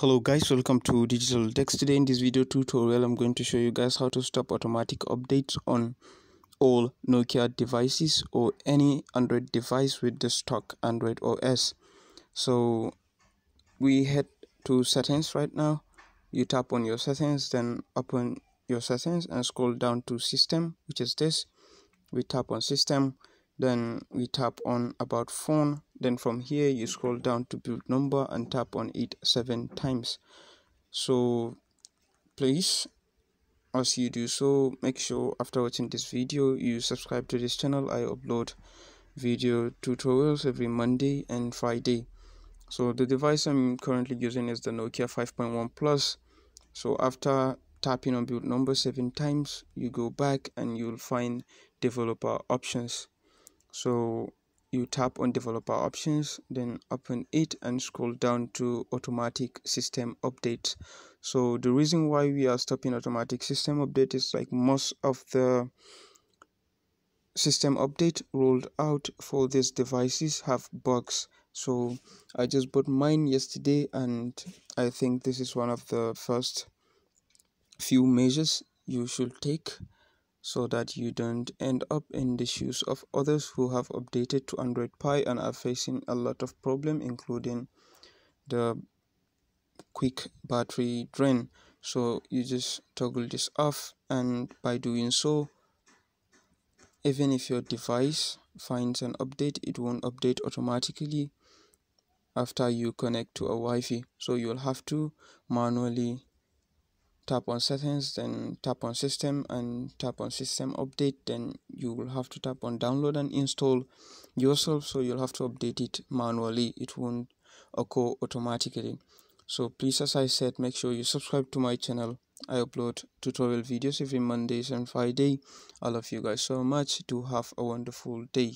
hello guys welcome to Digital Degs today in this video tutorial i'm going to show you guys how to stop automatic updates on all nokia devices or any android device with the stock android os so we head to settings right now. You tap on your settings then open your settings and scroll down to system which is this. We tap on system then we tap on about phone. Then from here you scroll down to build number and tap on it seven times. So please as you do so make sure after watching this video you subscribe to this channel. I upload video tutorials every monday and friday. So the device i'm currently using is the nokia 5.1 plus. So after tapping on build number seven times you go back and you'll find developer options so you tap on developer options then open it and scroll down to automatic system updates so the reason why we are stopping automatic system update is like most of the system update rolled out for these devices have bugs. So i just bought mine yesterday and i think this is one of the first few measures you should take so that you don't end up in the shoes of others who have updated to Android Pie and are facing a lot of problem including the quick battery drain. So you just toggle this off and by doing so even if your device finds an update it won't update automatically after you connect to a Wi-Fi. So you'll have to manually tap on settings then tap on system and tap on system update then you will have to tap on download and install yourself so you'll have to update it manually. It won't occur automatically. So please as i said make sure you subscribe to my channel. I upload tutorial videos every mondays and friday. I love you guys so much. Do have a wonderful day